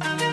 I'm in